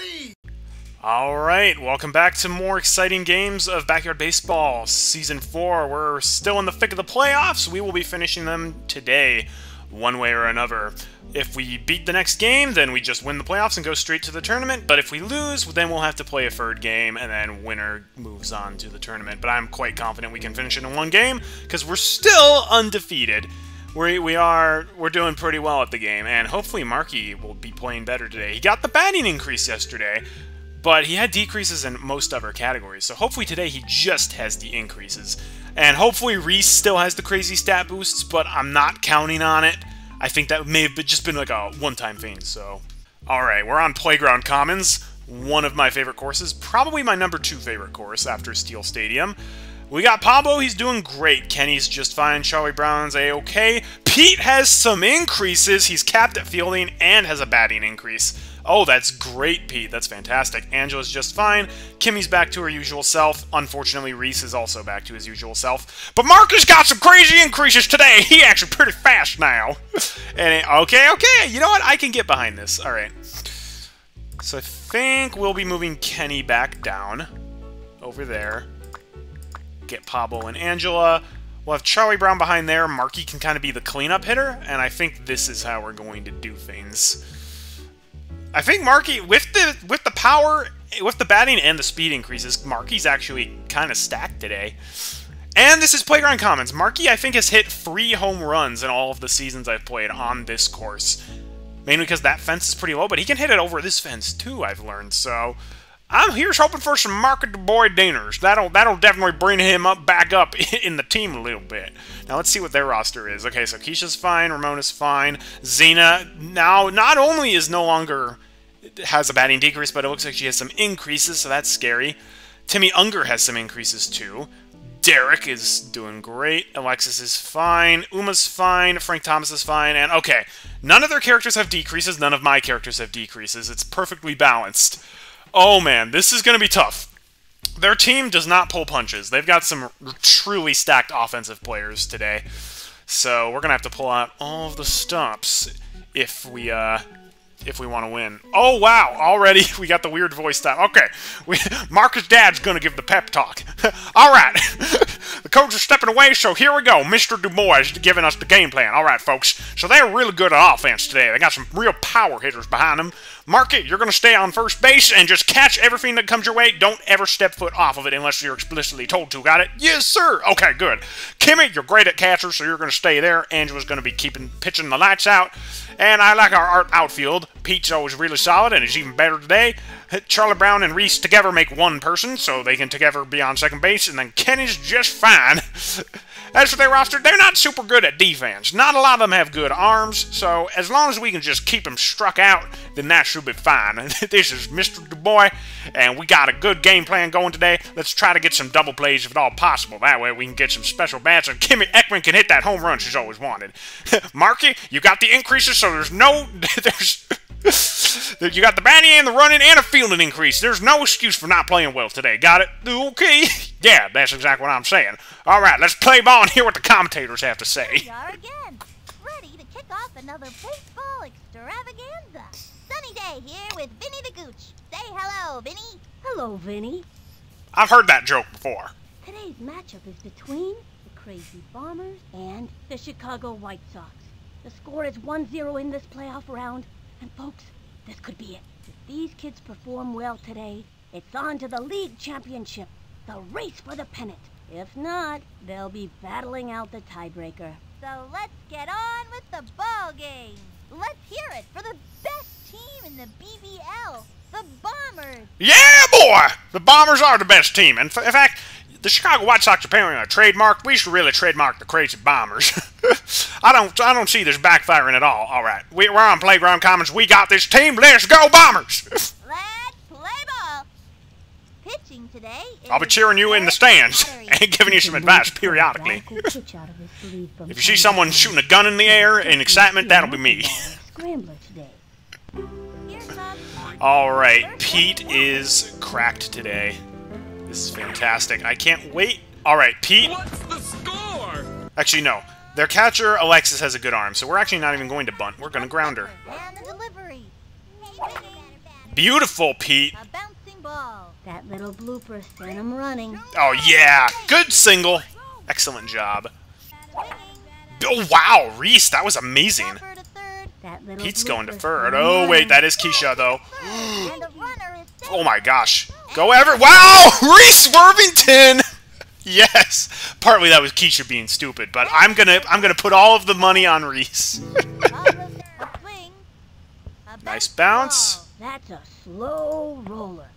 ready! Alright, welcome back to more exciting games of Backyard Baseball Season 4. We're still in the thick of the playoffs. We will be finishing them today, one way or another. If we beat the next game, then we just win the playoffs and go straight to the tournament. But if we lose, then we'll have to play a third game, and then winner moves on to the tournament. But I'm quite confident we can finish it in one game, because we're still undefeated. We, we are we're doing pretty well at the game, and hopefully Marky will be playing better today. He got the batting increase yesterday, but he had decreases in most other categories. So hopefully today he just has the increases. And hopefully Reese still has the crazy stat boosts, but I'm not counting on it. I think that may have just been like a one-time thing, so... Alright, we're on Playground Commons, one of my favorite courses, probably my number two favorite course after Steel Stadium. We got Pablo, he's doing great. Kenny's just fine. Charlie Brown's a-okay. Pete has some increases. He's capped at fielding and has a batting increase. Oh, that's great, Pete. That's fantastic. Angela's just fine. Kimmy's back to her usual self. Unfortunately, Reese is also back to his usual self. But Marcus got some crazy increases today. He actually pretty fast now. and it, okay, okay. You know what? I can get behind this. All right. So I think we'll be moving Kenny back down over there. Get Pablo and Angela. We'll have Charlie Brown behind there. Marky can kind of be the cleanup hitter, and I think this is how we're going to do things. I think Marky, with the with the power, with the batting and the speed increases, Marky's actually kind of stacked today. And this is Playground Commons. Marky, I think, has hit three home runs in all of the seasons I've played on this course. Mainly because that fence is pretty low, but he can hit it over this fence, too, I've learned. So, I'm here's hoping for some Marky Boy dingers. That'll that'll definitely bring him up back up in the team a little bit. Now let's see what their roster is. Okay, so Keisha's fine, Ramona's fine, Xena now not only is no longer has a batting decrease, but it looks like she has some increases, so that's scary. Timmy Unger has some increases too. Derek is doing great. Alexis is fine. Uma's fine. Frank Thomas is fine. And okay, none of their characters have decreases. None of my characters have decreases. It's perfectly balanced. Oh man, this is going to be tough. Their team does not pull punches. They've got some truly stacked offensive players today. So we're going to have to pull out all of the stops if we uh, if we want to win. Oh, wow. Already we got the weird voice style. Okay. We, Marcus' dad's going to give the pep talk. All right. the coach is stepping away, so here we go. Mr. Dubois is giving us the game plan. All right, folks. So they're really good at offense today. They got some real power hitters behind them. Marky, you're going to stay on first base and just catch everything that comes your way. Don't ever step foot off of it unless you're explicitly told to. Got it? Yes, sir. Okay, good. Kimmy, you're great at catcher, so you're going to stay there. Angela's going to be keeping pitching the lights out. And I like our art outfield. Pete's always really solid and is even better today. Charlie Brown and Reese together make one person, so they can together be on second base, and then Kenny's just fine. As for their roster, they're not super good at defense. Not a lot of them have good arms, so as long as we can just keep them struck out, then that should be fine. this is Mr. Dubois, and we got a good game plan going today. Let's try to get some double plays if at all possible. That way we can get some special bats, and Kimmy Eckman can hit that home run she's always wanted. Marky, you got the increases, so there's no... there's... you got the batting and the running and a fielding increase. There's no excuse for not playing well today. Got it? Okay. Yeah, that's exactly what I'm saying. All right, let's play ball and hear what the commentators have to say. We are again, ready to kick off another baseball extravaganza. Sunny day here with Vinny the Gooch. Say hello, Vinny. Hello, Vinny. I've heard that joke before. Today's matchup is between the Crazy Bombers and the Chicago White Sox. The score is 1-0 in this playoff round, and folks, this could be it. If these kids perform well today, it's on to the league championship, the race for the pennant. If not, they'll be battling out the tiebreaker. So let's get on with the ball game. Let's hear it for the best team in the BBL, the Bombers. Yeah, boy! The Bombers are the best team. In, in fact, the Chicago White Sox are apparently a trademark. We should really trademark the Crazy Bombers. I don't, I don't see this backfiring at all. All right, we, we're on Playground Commons. We got this team. Let's go, Bombers! Let's play ball. Pitching today. I'll be cheering you in the stands and giving you some advice periodically. if you see someone shooting a gun in the air in excitement, that'll be me. Scrambler today. All right, Pete is cracked today. This is fantastic. I can't wait. All right, Pete. What's the score? Actually, no. Their catcher, Alexis, has a good arm, so we're actually not even going to bunt. We're going to ground her. And the delivery. Beautiful, Pete. A bouncing ball. That little blooper sent him running. Oh, yeah. Good single. Excellent job. Oh, wow, Reese, that was amazing. Stopper to third. That Pete's going to third. Oh, wait, that is Keisha, though. And the runner is safe. Oh, my gosh. Go ever. Wow, Reese Worthington. Yes. Partly that was Keisha being stupid, but I'm gonna I'm gonna put all of the money on Reese. Pablo, a swing. A Nice bounce. That's a slow roller.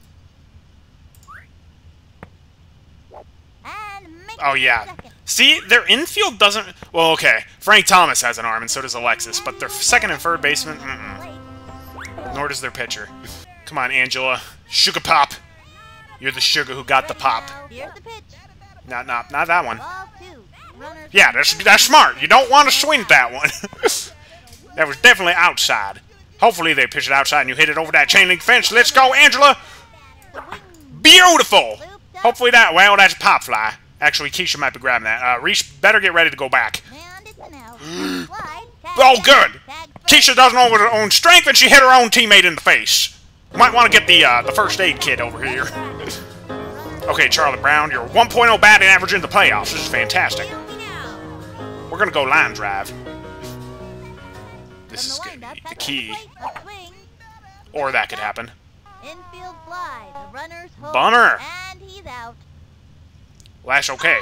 Oh yeah. See, their infield doesn't. Well, okay. Frank Thomas has an arm, and so does Alexis, but their second and third baseman, mm-mm. Nor does their pitcher. Come on, Angela, sugar pop. You're the sugar who got the pop. now. Here's the pitch. Not, not, not that one. Ball two. Runners Yeah, that's that's smart. You don't want to swing that one. that was definitely outside. Hopefully they pitch it outside and you hit it over that chain link fence. Let's go, Angela. Beautiful. Hopefully that. Well, that's a pop fly. Actually, Keisha might be grabbing that. Uh, Reese better get ready to go back. And it's an out. Slide. Tag Oh, good. Keisha doesn't know her own strength, and she hit her own teammate in the face. Might want to get the uh, the first aid kit over here. Okay, Charlie Brown, you're 1.0 batting average in the playoffs. This is fantastic. We're gonna go line drive. This is the gonna be the key, the plate. A swing. or that could happen. Infield fly. The runner's home. Bummer. And he's out. Well, that's okay.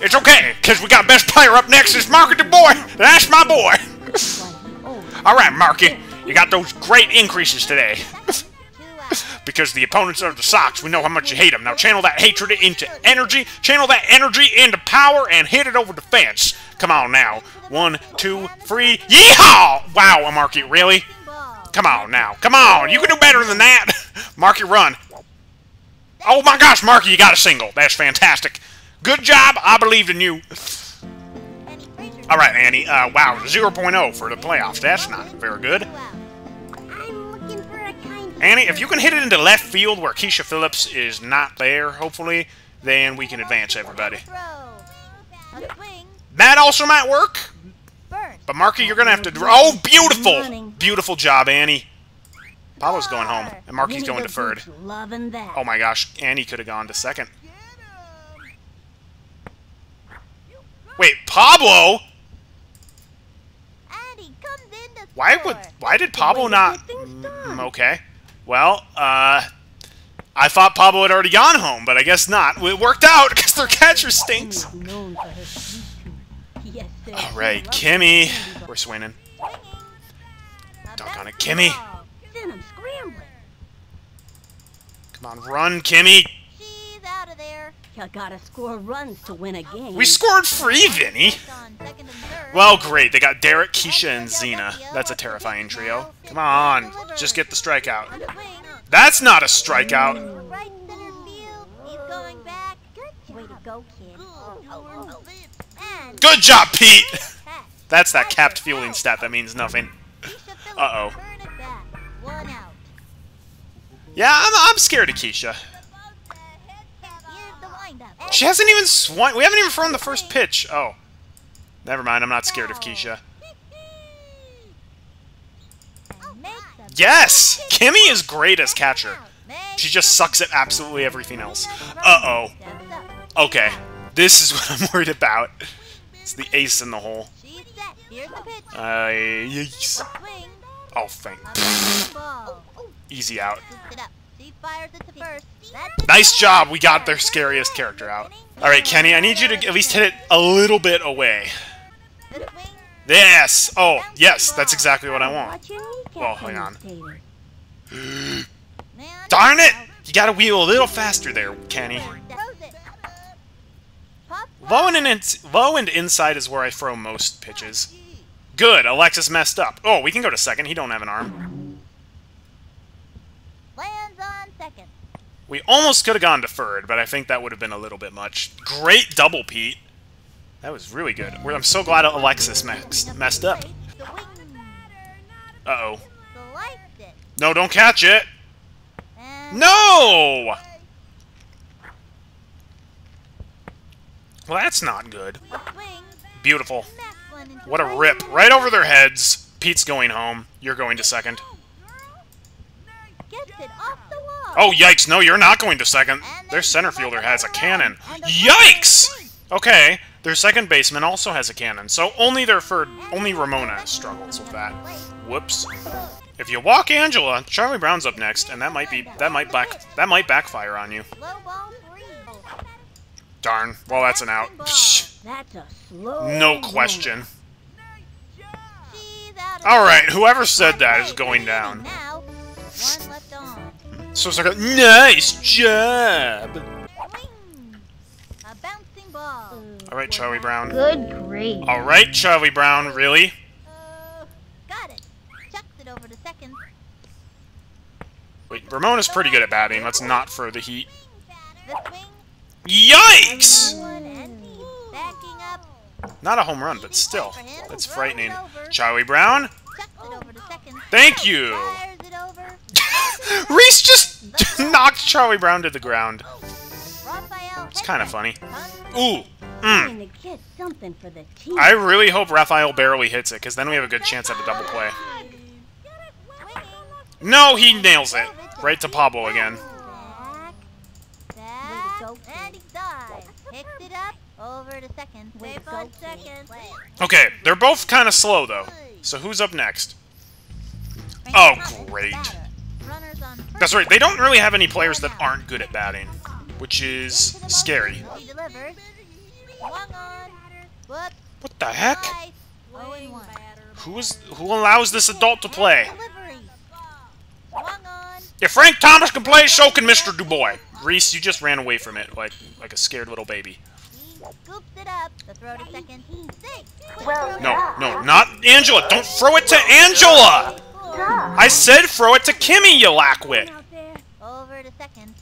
It's okay, because we got best player up next is Marky the boy. That's my boy. Why, he always All right, Marky, you got those great increases today. Because the opponents are the Sox. We know how much you hate them. Now channel that hatred into energy, channel that energy into power, and hit it over the fence. Come on now. One, two, three. Yeehaw! Wow, Marky, really? Come on now. Come on. You can do better than that. Marky, run. Oh my gosh, Marky, you got a single. That's fantastic. Good job. I believed in you. All right, Annie. Uh, wow, 0.0 for the playoffs. That's not very good. Annie, if you can hit it into left field where Keisha Phillips is not there, hopefully, then we can advance everybody. That also might work, but Marky, you're gonna have to. Oh, beautiful! Beautiful job, Annie. Pablo's going home, and Marky's going to third. Oh my gosh, Annie could have gone to second. Wait, Pablo? To Why would? Why did Pablo not? Mm, okay. Well, uh, I thought Pablo had already gone home, but I guess not. It worked out because their catcher stinks. Emmy's known for her sweet tooth. Yes, sir. All right, Kimmy. We're swinging. A Doggone it, Kimmy. ball. Send him scrambling. Come on, run, Kimmy. You gotta score runs to win a game. We scored free, Vinny. On second and third. Well, great. They got Derek, Keisha, and Xena. That's a terrifying trio. Come on, just get the strikeout. That's not a strikeout. Right center field. He's going back. Good Way to go, kid. Oh, oh, oh. And Good job, Pete. That's that capped fielding stat that means nothing. Uh-oh. turn it back. One out. Yeah, I'm, I'm scared of Keisha. She hasn't even swung. We haven't even thrown the first pitch. Oh. Never mind, I'm not scared of Keisha. Yes! Kimmy is great as catcher. She just sucks at absolutely everything else. Uh-oh. Okay. This is what I'm worried about. It's the ace in the hole. Uh, yikes. Oh, thank. Easy out. Scoops it up. She fires it to first. That's Nice job, we got their scariest character out. Alright, Kenny, I need you to at least hit it a little bit away. Yes! Oh, yes, that's exactly what I want. Well, hang on. Darn it! You gotta wheel a little faster there, Kenny. Throws it. Pop Low and, in, low and inside is where I throw most pitches. Good, Alexis messed up. Oh, we can go to second. He don't have an arm. lands on second. We almost could have gone deferred, but I think that would have been a little bit much. Great double, Pete. That was really good. I'm so glad Alexis messed, messed up. Uh-oh. No, don't catch it. No! Well, that's not good. Beautiful. What a rip. Right over their heads. Pete's going home. You're going to second. Oh, yikes. No, you're not going to second. Their center fielder has a cannon. Yikes! Okay, their second baseman also has a cannon, so only their third, only Ramona struggles with that. Whoops. If you walk Angela, Charlie Brown's up next, and that might be, that might back, that might backfire on you. Darn. Well, that's an out. No question. Alright, whoever said that is going down. So it's like a nice job! Swing. A bouncing ball. Alright, Charlie Brown. Good grief. Alright, Charlie Brown, really? Uh, got it. Chucks it over to second. Wait, Ramona's pretty good at batting. Let's not throw the heat. Yikes! One and deep. Backing up. Not a home run, but still. That's frightening. Charlie Brown? Chucks it over. Thank you! Fires it over. Reese just knocked Charlie Brown to the ground. It's kind of funny. Ooh. Mm. Trying to get something for the team. I really hope Raphael barely hits it, because then we have a good chance at a double play. No, he nails it. Right to Pablo again. Back. Back. And he dives. Picked it up. Over to second. Way Safe to on go, second. Okay, they're both kind of slow, though. So who's up next? Oh, great. Runners on first. That's right, they don't really have any players that aren't good at batting, which is scary. He delivers. Swung on. Whoops. What the heck? Nice. And one. Who is who allows this adult to play? Delivery. Swung on. If Frank Thomas can play, so can Mr. Dubois. Reese, you just ran away from it like like a scared little baby. He scoops it up. The throw to second. Safe. Quick Well. No, no, not Angela. Don't throw it to Angela. I said throw it to Kimmy, you lackwit. out there. Over to second.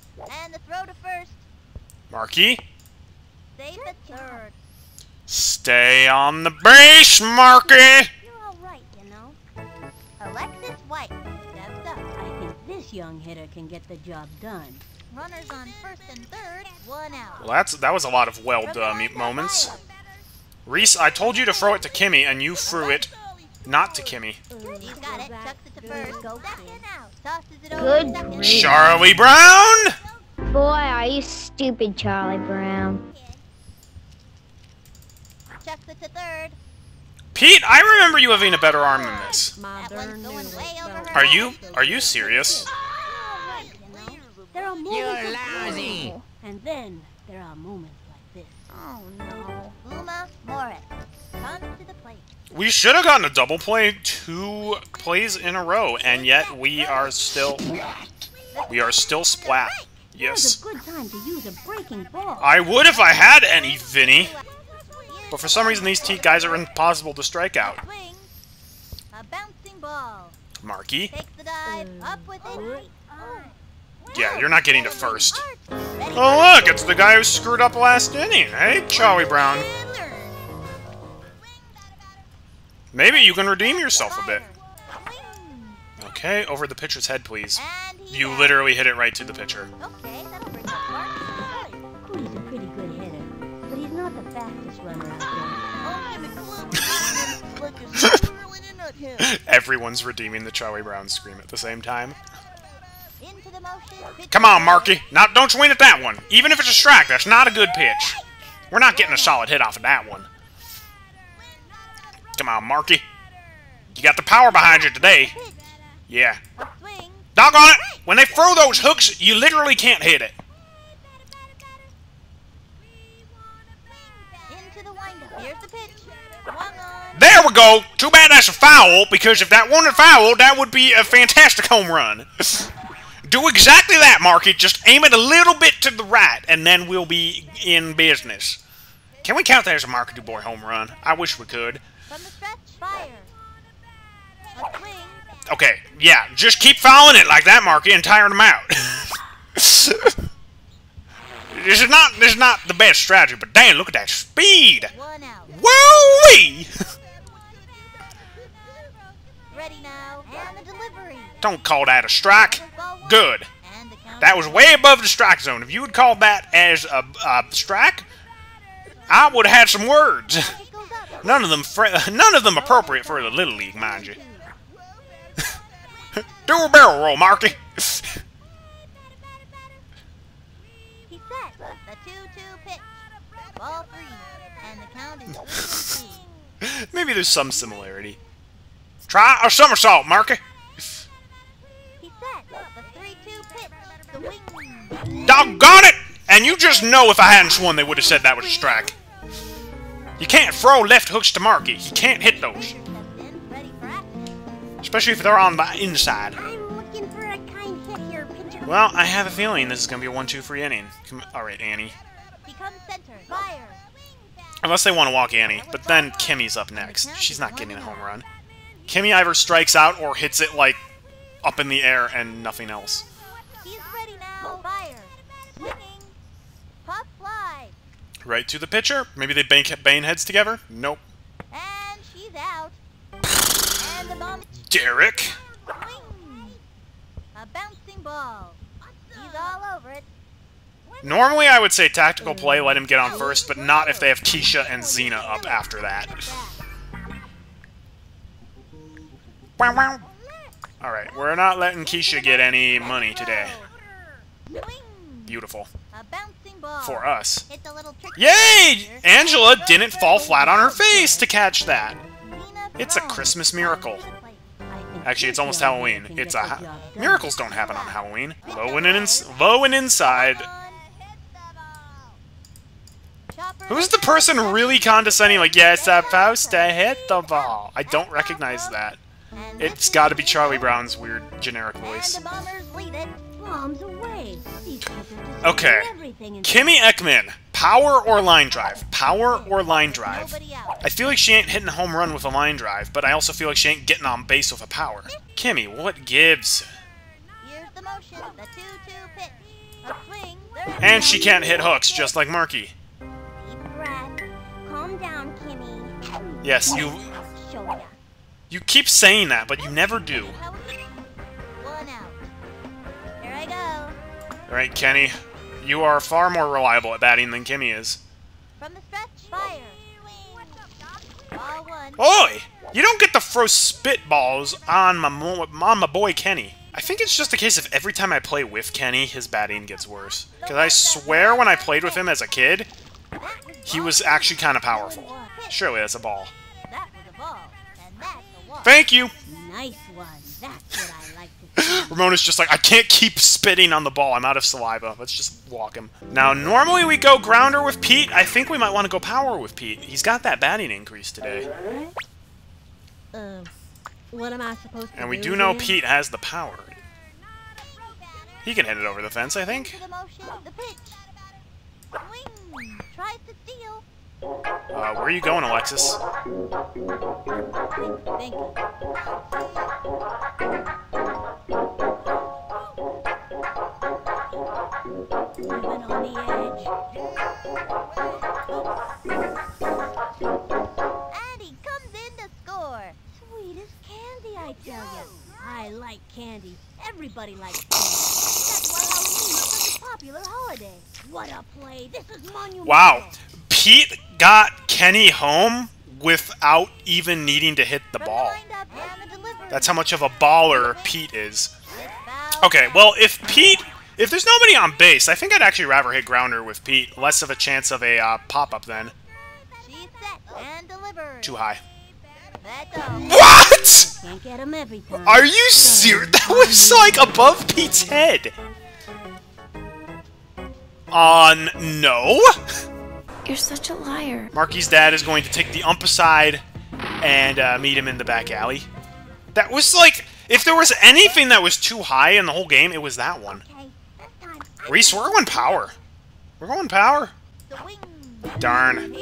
And the throw to first. Marky, Safe at third. stay on the base, Marky. You're all right, you know. Alexis White steps up. I think this young hitter can get the job done. Runners on first and third. One out. Well, that's that was a lot of well done moments. Reese, I told you to throw it to Kimmy, and you threw it not to Kimmy. He's got it. Chucks it to first. Go, Second kid. out. Tosses it Good to second. Charlie Brown. Boy, are you stupid, Charlie Brown. Chucks it third. Pete, I remember you having a better arm than this. That one's going way over her Are you are you serious? Oh, you know. There are moments You're lousy. and then there are moments like this. Oh no. Uma Morris comes to the plate. We should have gotten a double play two plays in a row, and yet we are still we are still splat. Yes. a good time to use a breaking ball. I would if I had any, Vinny. But for some reason, these T guys are impossible to strike out. Swing. A bouncing ball. Marky? Takes the dive. Up with uh, it. Yeah, you're not getting to first. Oh, look, it's the guy who screwed up last inning. Hey, Charlie Brown. Maybe you can redeem yourself a bit. Okay, over the pitcher's head, please. You literally hit it right to the pitcher. Okay, that'll bring up Mark. A pretty good hitter, but he's not the fastest runner out Everyone's redeeming the Charlie Brown scream at the same time. Into the motion. pitch Come on, to Marky. Now, don't swing at that one. Even if it's a strike, that's not a good pitch. We're not getting a solid hit off of that one. Come on, Marky. You got the power behind you today. Yeah. Doggone it! When they throw those hooks, you literally can't hit it. Into the windup. Here's the pitch. Swung on. There we go. Too bad that's a foul, because if that weren't a foul, that would be a fantastic home run. Do exactly that, Marky. Just aim it a little bit to the right, and then we'll be in business. Can we count that as a Marky Dubois home run? I wish we could. From the stretch. Fire. A swing. Okay, yeah, just keep fouling it like that, Marky, and tire them out. this is not this is not the best strategy, but damn, look at that speed! Woo-wee! Ready now. And the delivery. Don't call that a strike. Good. And the count. That was way above the strike zone. If you had called that as a, a strike, I would have had some words. None of them, none of them appropriate for the Little League, mind you. Do a barrel roll, Marky. Maybe there's some similarity. Try a somersault, Marky. Doggone it! And you just know if I hadn't swung, they would have said that was a strike. You can't throw left hooks to Marky. He can't hit those. Stepped in, ready for action. Especially if they're on the inside. I'm looking for a kind hit here. Well, I have a feeling this is going to be a 1-2 free inning. Come, all right, Annie. Becomes center. Fire. Unless they want to walk Annie. But then Kimmy's up next. She's not getting a home run. Kimmy either strikes out or hits it, like, up in the air and nothing else. He's ready now. Fire. Swinging. Pop fly. Right to the pitcher. Maybe they bang, bang heads together? Nope. And she's out. And the bomb. Derek. A bouncing ball. He's all over it. Normally, I would say tactical play, let him get on first, but not if they have Keisha and Xena up after that. Wow, wow. Alright, we're not letting Keisha get any money today. Beautiful. A bouncing ball. For us. It's a little trick. Yay! Angela didn't fall flat on her face to catch that. It's a. Christmas miracle. Actually, it's almost Halloween. It's a ha miracles don't happen on Halloween. Low and ins low and inside. Who's the person really condescending? Like, yes, I'm supposed to hit the ball. I don't recognize that. It's got to be Charlie Brown's weird generic And voice. Okay. doing everything in Kimmy Eckman, power or line drive? Power or line drive? I feel like she ain't hitting a home run with a line drive, but I also feel like she ain't getting on base with a power. Kimmy, what gives? Here's the motion. The two-two pitch. A swing. There And she can't hit hooks, just like Marky. Deep breath. Calm down, Kimmy. Yes, you you keep saying that, but you never do. One out. Here I go. All right, Kenny, you are far more reliable at batting than Kimmy is. From the stretch. Fire. Oi! You don't get to throw spitballs on my on my boy Kenny. I think it's just a case of every time I play with Kenny, his batting gets worse. Because I swear when I played with him as a kid, he was actually kind of powerful. Surely that's a ball. That was a ball. And that's a walk. Thank you! Nice one. That's what I like to see. Ramona's just like, I can't keep spitting on the ball. I'm out of saliva. Let's just walk him. Now, normally we go grounder with Pete. I think we might want to go power with Pete. He's got that batting increase today. Um, what am I supposed to And we do do know here? Pete has the power. He can hit it over the fence, I think. Uh, where are you going, Alexis? Think, think. Living on the edge. And comes in to score. Sweet candy, I tell you. I like candy. Everybody likes candy. That's why Halloween is such a popular holiday. What a play. This is monumental. Wow. Pete got Kenny home without even needing to hit the ball. the windup and the delivery. That's how much of a baller Pete is. Okay, well, if Pete... If there's nobody on base, I think I'd actually rather hit grounder with Pete. Less of a chance of a uh, pop-up then. She's set and delivered. Too high. What?! Can't get him every time. Are you serious? That was like above Pete's head. On no. You're such a liar. Marky's dad is going to take the ump aside and uh, meet him in the back alley. That was like, if there was anything that was too high in the whole game, it was that one. Reese, we're going power. We're going power. Darn.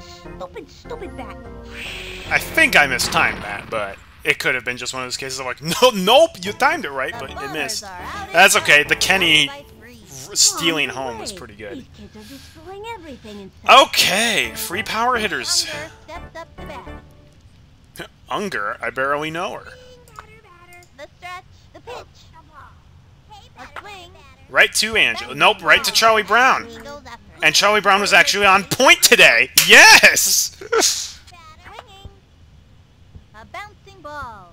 Stupid, stupid bat. I think I mistimed that, but it could have been just one of those cases of like, no, nope, you timed it right, but it missed. That's okay. The Kenny. Stealing home was pretty good. These kids are destroying everything in sight. Okay, free power hitters. Unger steps up to bat. Unger, I barely know her. The stretch. The pitch. A swing. Right to Angela. Nope, right to Charlie Brown. He goes after. And Charlie Brown was actually on point today. Yes! A bouncing ball.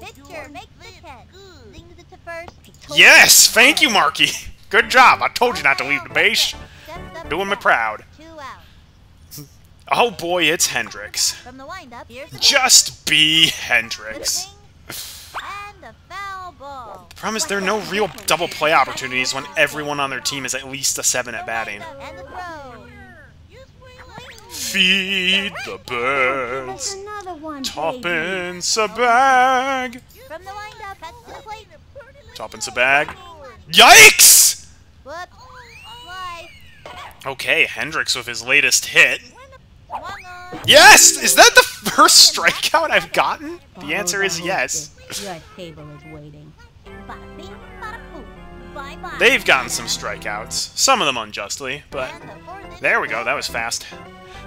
Pitcher makes the catch. Zings it to first. yes! Thank you, Marky. Good job. I told you not to leave the base. Doing me proud. Oh boy, it's Hendrix. The the Just be the Hendrix. ball. Problem is, there are no real double play opportunities when everyone on their team is at least a 7 at batting. The. Feed the birds. Toppins a bag. The the. Toppins a bag. Yikes! Whoops. Fly. Okay, Hendrix with his latest hit. Yes! Is that the first strikeout I've gotten? The answer is yes. Your table is waiting. Bada bing, bada boom. Bye bye. They've gotten some strikeouts. Some of them unjustly, but And the fourth inning there we go. That was fast.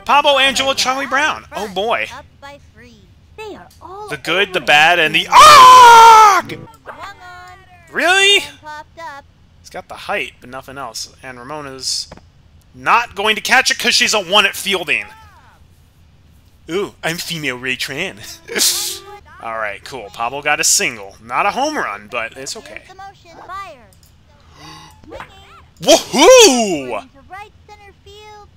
Pablo, Angela, Charlie Brown. Oh boy. Up by three. They are all The good, the bad, and the on. Really? And popped up. He's got the height, but nothing else. And Ramona's not going to catch it because she's a one at fielding. Ooh, I'm female Ray Tran. Alright, cool. Pablo got a single. Not a home run, but it's okay. Here's the motion. Fire. Swinging. Woohoo! Into right center field.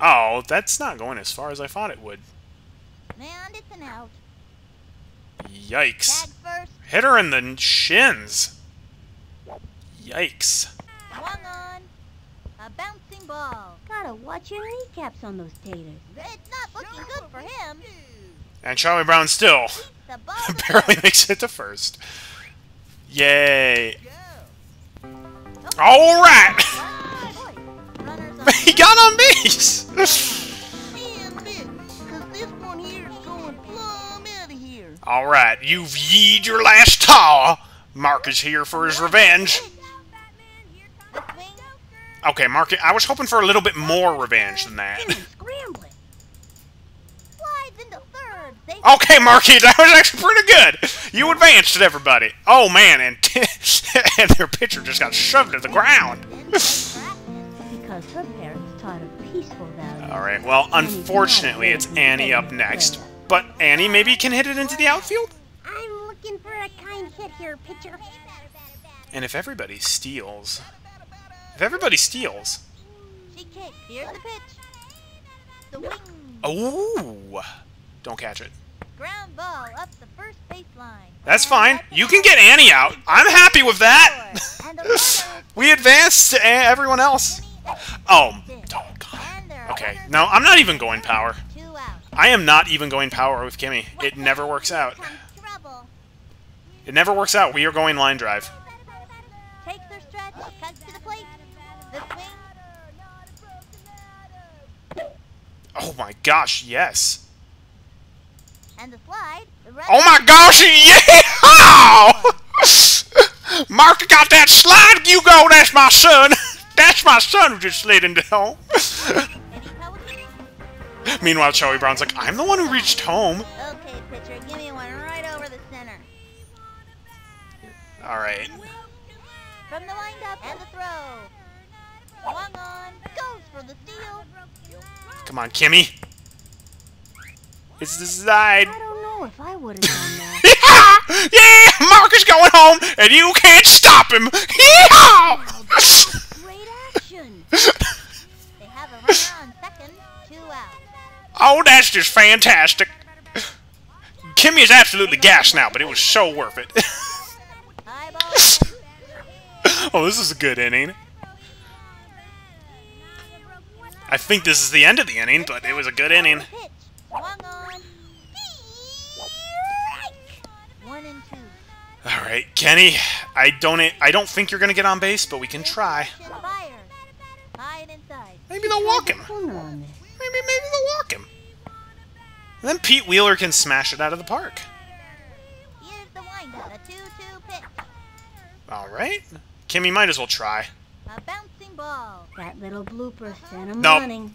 Oh, that's not going as far as I thought it would. And it's an out. Yikes. Hit her in the shins. Yikes. Swung on. A bouncing ball. Gotta watch your kneecaps on those taters. It's not looking good for him. And Charlie Brown still The barely makes it to first. Yay. Alright! He got on base! and big, cause this one here's going plumb out of here. Alright, you've yeed your last taw. Mark is here for his revenge. Okay, Mark, I was hoping for a little bit more revenge than that. Scrambling. Slides into third. They Okay, Marky, that was actually pretty good. You advanced everybody. Oh man, and and their pitcher just got shoved to the ground. practice. Because her parents taught her peaceful values. All right. Well, unfortunately, it's Annie up next. But Annie maybe can hit it into the outfield. I'm looking for a kind hit here, pitcher. And if everybody steals, if everybody steals, She kicked. Here's the pitch. The wing. oh, don't catch it. Ground ball up the first baseline. That's fine. You can get Annie out. I'm happy with that. And the runner. we advanced to everyone else. Oh, oh God. Okay. out. No, I'm not even going power. I am not even going power with Kimmy. It never works out. It never works out. We are going line drive. Takes their stretch. Cuts to the plate. The swing. Oh my gosh, yes. And the slide. The. Oh my gosh, yeah! Mark got that slide. You go. That's my son. That's my son who just slid into home. Meanwhile, Charlie Brown's like, I'm the one who reached home. Okay, pitcher. Give me one right over the center. All right. From the windup and the throw. Swung on. Goes for the steal. Come on, Kimmy. It's the slide. I don't know if I would have done that. yeah, Yeah! Mark is going home, and you can't stop him. Yeehaw! Great action. They have a runner on second. Two out. oh, that's just fantastic. Kimmy is absolutely gassed now, but it was so worth it. Oh, this is a good inning. I think this is the end of the inning, but it was a good inning. All right, Kenny. I don't. I don't think you're gonna get on base, but we can try. Maybe they'll walk him. Maybe maybe they'll walk him. And then Pete Wheeler can smash it out of the park. All right. Kimmy might as well try. A bouncing ball. That little blooper sent him No. running.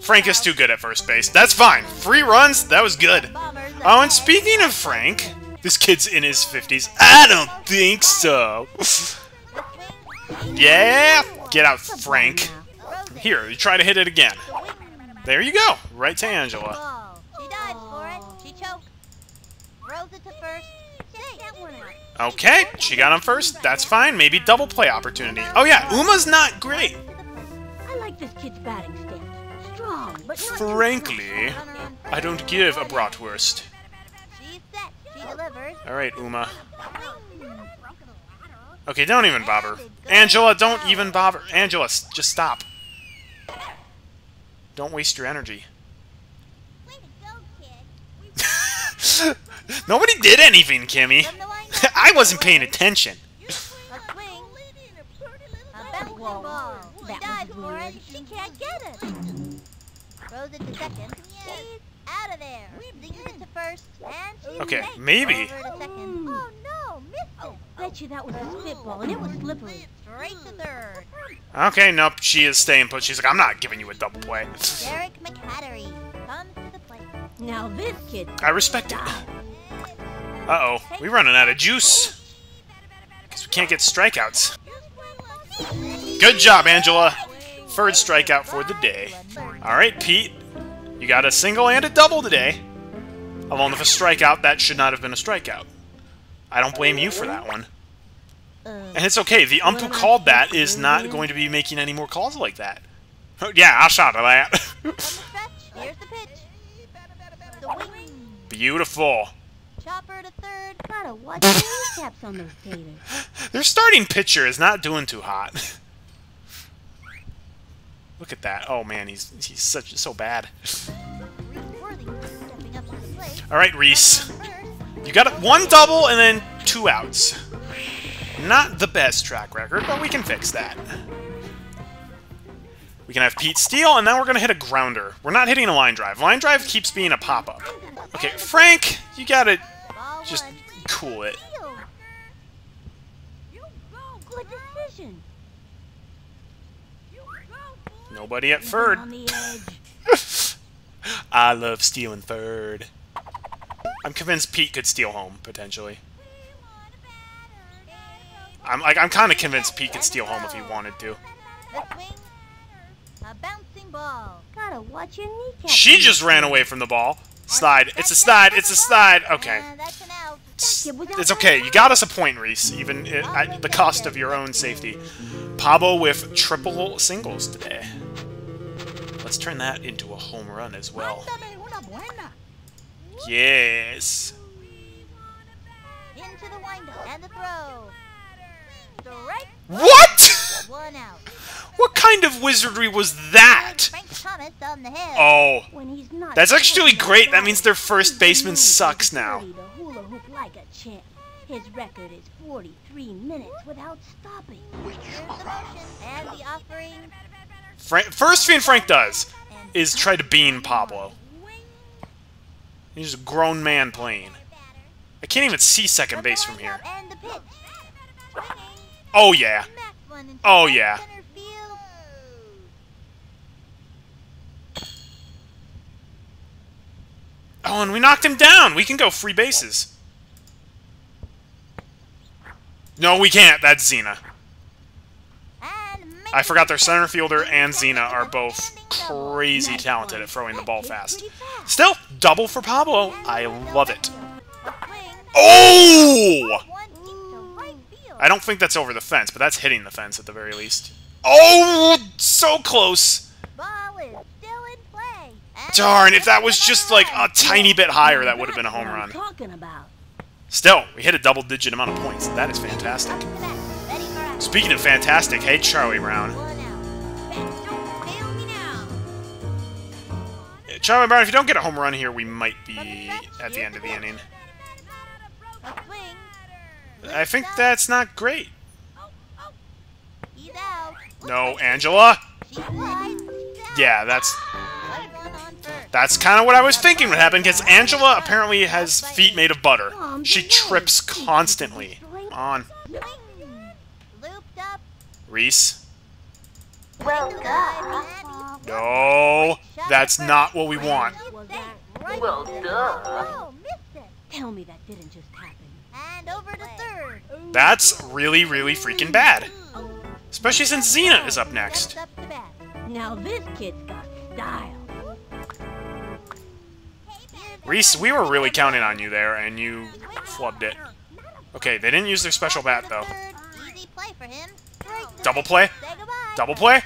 Frank is too good at first base. That's fine. Free runs. That was good. Oh, and speaking of Frank, this kid's in his 50s. I don't think so. Yeah. Get out, Frank. Here, you try to hit it again. There you go. Right to Angela. Ball. She dives for it. She chokes. Throws it to first. Take that one out. Okay, she got him first. That's fine. Maybe double play opportunity. Oh yeah, Uma's not great. I like this kid's batting stance. Strong, but Frankly, I don't give a bratwurst. She's set. She delivers. All right, Uma. Okay, don't even bother. Angela, don't even bother. Angela, just stop. Don't waste your energy. Way to go, kid. Nobody did anything, Kimmy. From the line I wasn't paying attention. A swing. A bouncing ball. She That dives was for it. She can't get it. Throws it to second. She's out of there. Zings it to first. And Okay, maybe. Over to second. Oh no, missed it. Bet you that was a spitball, and it was slippery. Straight to third. Okay, nope, she is staying put. She's like, I'm not giving you a double play. Derek McHattery comes to the plate. Now this kid. I respect it. Uh-oh, we're running out of juice. Because we can't get strikeouts. Good job, Angela. Third strikeout for the day. Alright, Pete. You got a single and a double today. Along with a strikeout, that should not have been a strikeout. I don't blame you for that one. And it's okay, the ump who called that is not going to be making any more calls like that. Yeah, I'll shot at that. From the stretch, here's the pitch. Swing. Beautiful. Chopper to third. Gotta watch the caps on those taters. Their starting pitcher is not doing too hot. Look at that. Oh man, he's he's such so bad. To. All right, Reese. You got one double and then two outs. Not the best track record, but we can fix that. We can have Pete steal, and now we're gonna hit a grounder. We're not hitting a line drive. Line drive keeps being a pop-up. Okay, Frank, you gotta ball just cool it. Good decision. Nobody at third. I love stealing third. I'm convinced Pete could steal home potentially. I'm like I'm kind of convinced Pete could steal home if he wanted to. The swing. A bouncing ball. Gotta watch your kneecaps. She just ran away from the ball. Slide. It's a slide. It's a slide. Okay. It's okay. You got us a point, Reese, even at the cost of your own safety. Pablo with triple singles today. Let's turn that into a home run as well. Yes. What? What kind of wizardry was that? Oh, That's actually great. That means their first baseman sucks now. Ability to hula like a champ. His record is 43 minutes without stopping. Here's the motion and the offering. Frank, first thing Frank does is try to bean Pablo. He's a grown man playing. I can't even see second base from here. And the pitch. Swinging. Oh yeah. Smacks one into Oh, yeah. Oh, and we knocked him down. We can go free bases. No, we can't. That's Xena. I forgot their center fielder and Swing Xena are both crazy talented at throwing the ball fast. Still, double for Pablo. I love it. Oh! One deep to right field. I don't think that's over the fence, but that's hitting the fence at the very least. Oh, so close. Ball is still in play. And Darn, if that was just like a tiny bit higher, that would have been a home what I'm run. Still, we hit a double-digit amount of points. That is fantastic. Up to bat. Ready for action. Speaking of fantastic, hey Charlie Brown. One out. Fans don't fail me now. Charlie Brown, if you don't get a home run here, we might be at the end of the inning. I think that's not great. No, Angela? She slides. She's out. Yeah, that's that's kind of what I was thinking would happen, because Angela apparently has feet made of butter. She trips constantly. On. Swing. Looped up. Reese? No, that's not what we want. Well done. Missed it. Tell me that didn't just happen. And over to third. That's really, really freaking bad. Especially since Xena is up next. Steps up to bat. Now this kid's got style. Reese, we were really counting on you there, and you flubbed it. Okay, they didn't use their special bat, though. the third, easy play for him. Great Double play? Double play?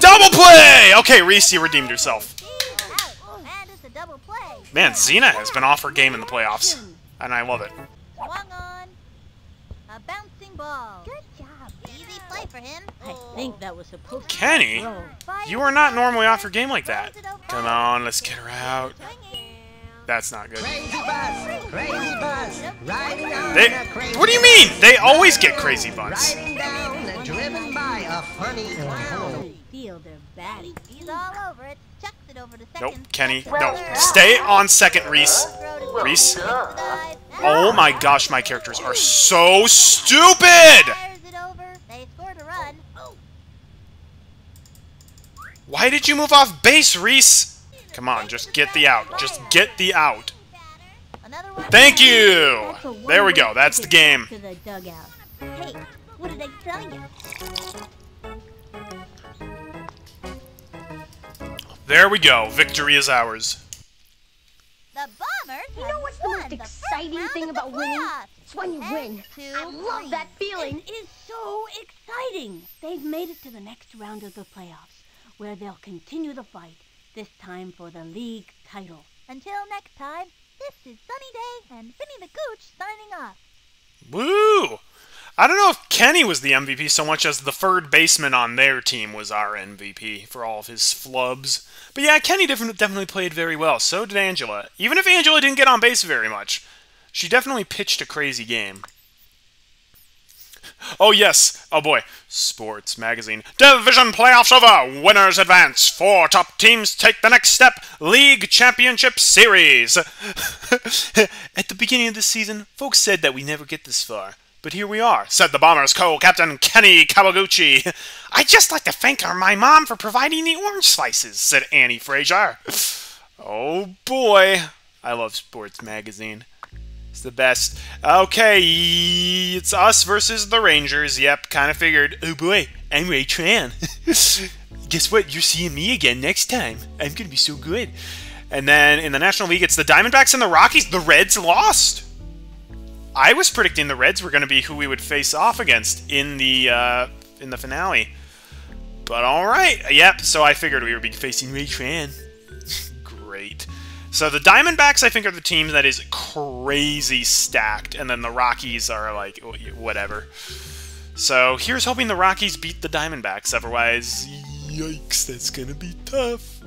Double play! Okay, Reese, you redeemed herself. He's out. And it's a double play. Man, Xena has been off her game in the playoffs, and I love it. Swung on. A bouncing ball. Good job. Easy play for him. I think that was supposed Kenny, be a throw. Fire you are not normally off your game like that. Throws it over. Come on, let's get her out. Swinging. That's not good. Crazy bus, crazy bus, riding on They, crazy what do you mean? They always get crazy bunts. Riding down, driven by a funny clown. Feel their body. He's all over it. Chucks it over to Nope. Kenny. Chucks No, stay on second, Reese. Reese? second. Makes the dive. Oh my gosh, my characters are so stupid! Fires it over. They scored a run. Why did you move off base, Reese? Come on, just get the out. Just get the out. Thank you! There we go, that's the game. To the dugout. Hey, what did I tell you? There we go, victory is ours. The Bombers You know what's the most exciting thing about winning? It's when you win. I love that feeling. It is so exciting. They've made it to the next round of the playoffs, where they'll continue the fight, this time for the league title. Until next time, this is Sunny Day and Vinny the Gooch signing off. Woo! I don't know if Kenny was the MVP so much as the third baseman on their team was our MVP for all of his flubs. But yeah, Kenny definitely played very well. So did Angela. Even if Angela didn't get on base very much, she definitely pitched a crazy game. Oh yes, oh boy, Sports Magazine. Division playoffs over. Winners advance. Four top teams take the next step. League Championship Series. At the beginning of the season, folks said that we never get this far. But here we are, said the Bombers co-captain Kenny Kawaguchi. I'd just like to thank my mom for providing the orange slices, said Annie Frazier. Oh boy, I love Sports Magazine. It's the best. Okay, it's us versus the Rangers. Yep, kind of figured. Oh boy, I'm Ray Tran. Guess what? You're seeing me again next time. I'm gonna be so good. And then in the National League, it's the Diamondbacks and the Rockies. The Reds lost. I was predicting the Reds were going to be who we would face off against in the uh, in the finale. But all right, yep. So I figured we would be facing Ray Tran. Great. So the Diamondbacks, I think, are the team that is crazy stacked, and then the Rockies are like whatever. So here's hoping the Rockies beat the Diamondbacks. Otherwise, yikes, that's gonna be tough.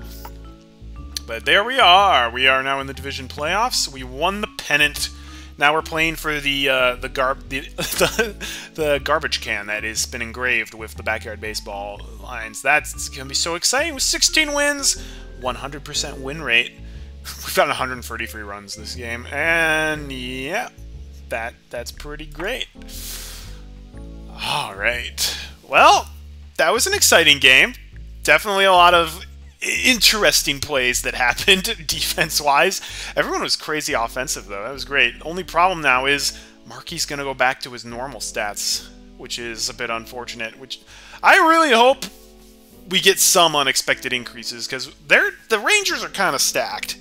But there we are. We are now in the division playoffs. We won the pennant. Now we're playing for the uh, the, garb the, the the garbage can that has been engraved with the backyard baseball lines. That's gonna be so exciting with 16 wins, 100% win rate. We've got 133 runs this game, and yeah, that that's pretty great. All right. Well, that was an exciting game. Definitely a lot of interesting plays that happened defense-wise. Everyone was crazy offensive though. That was great. Only problem now is Marky's going to go back to his normal stats, which is a bit unfortunate. Which I really hope we get some unexpected increases because they're the Rangers are kind of stacked.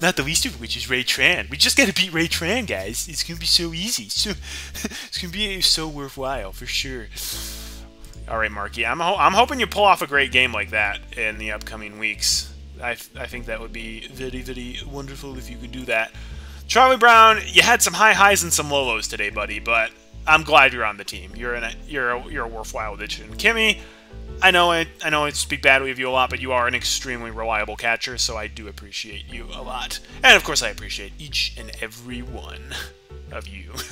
Not the least of which is Ray Tran. We just gotta beat Ray Tran, guys. It's gonna be so easy. So it's gonna be so worthwhile for sure. All right, Marky. I'm ho- I'm hoping you pull off a great game like that in the upcoming weeks. I, I think that would be very very wonderful if you could do that. Charlie Brown, you had some high highs and some low lows today, buddy. But I'm glad you're on the team. You're a you're a, you're a worthwhile addition. Kimmy, I know I, I know I speak badly of you a lot, but you are an extremely reliable catcher, so I do appreciate you a lot. And of course, I appreciate each and every one of you.